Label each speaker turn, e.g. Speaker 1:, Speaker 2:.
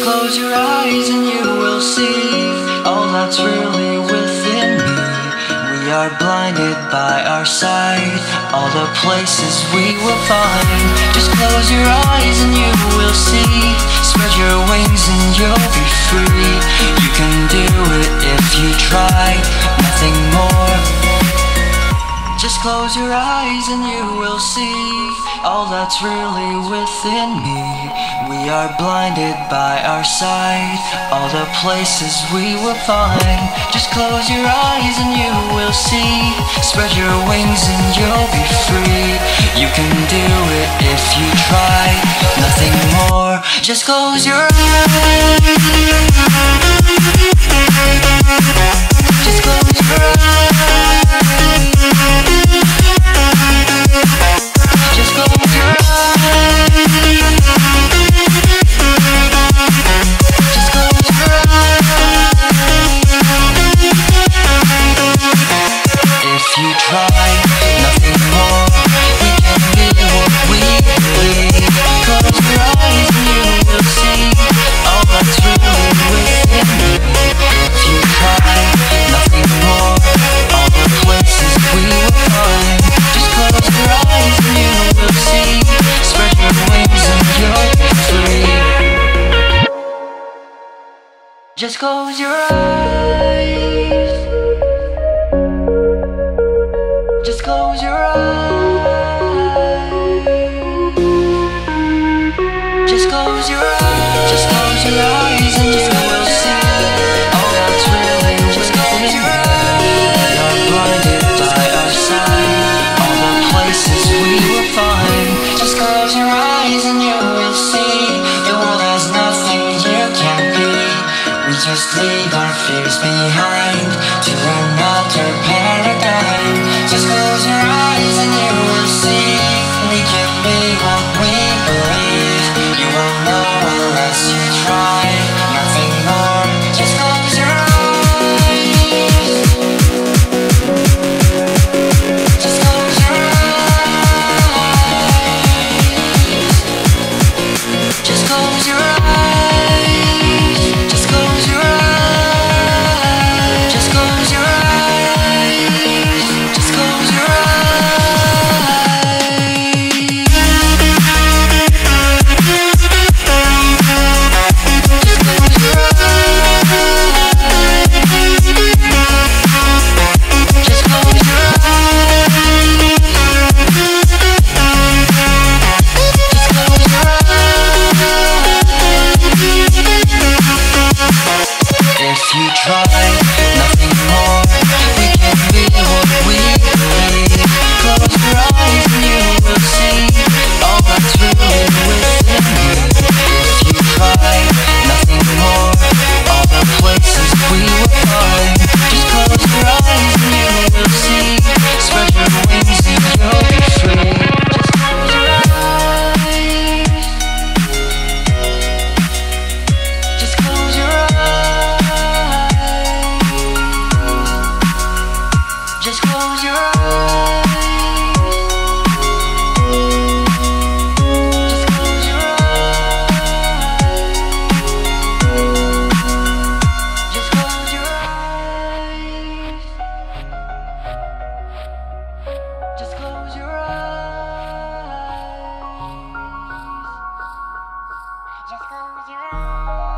Speaker 1: Just close your eyes and you will see all that's really within me. We are blinded by our sight, all the places we will find. Just close your eyes and you will see. Spread your wings and you'll be free. You can do Just close your eyes and you will see all that's really within me. We are blinded by our sight, all the places we will find. Just close your eyes and you will see. Spread your wings and you'll be free. You can do it if you try, nothing more. Just close your eyes. Just close your eyes. Just close your eyes. Just close your eyes. Just close your eyes. Just close your eyes and you our fears Bye.